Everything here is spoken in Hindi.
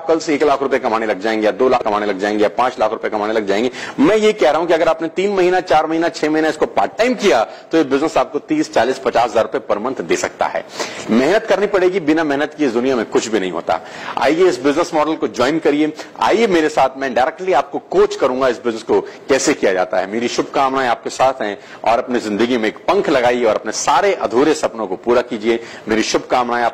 कल से एक लाख रुपए कमाने लग जाएँगे, या दो लाख कमाने लग जाएँगे, या पाँच लाख रुपए कमाने लग जाएँगे। मैं ये कह रहा हूँ कि अगर आपने तीन महीना, चार महीना, छह महीना इसको पार्ट टाइम किया तो ये बिज़नेस आपको तीस, चालीस, पचास हज़ार रुपए पर मंथ दे सकता है। मेहनत करनी पड़ेगी, बिना मेहनत की इस दुनिया में कुछ भी नहीं होता। आइए इस बिज़नेस मॉडल को ज्वाइन करिए। आइए मेरे साथ, मैं डायरेक्टली आपको कोच करूँगा इस बिज़नेस को, कैसे किया जाता है। मेरी शुभकामनाएँ आपके साथ हैं, और अपनी ज़िंदगी में एक पंख लगाइए, और अपने सारे अधूरे सपनों को पूरा कीजिए। मेरी शुभकामनाएँ आप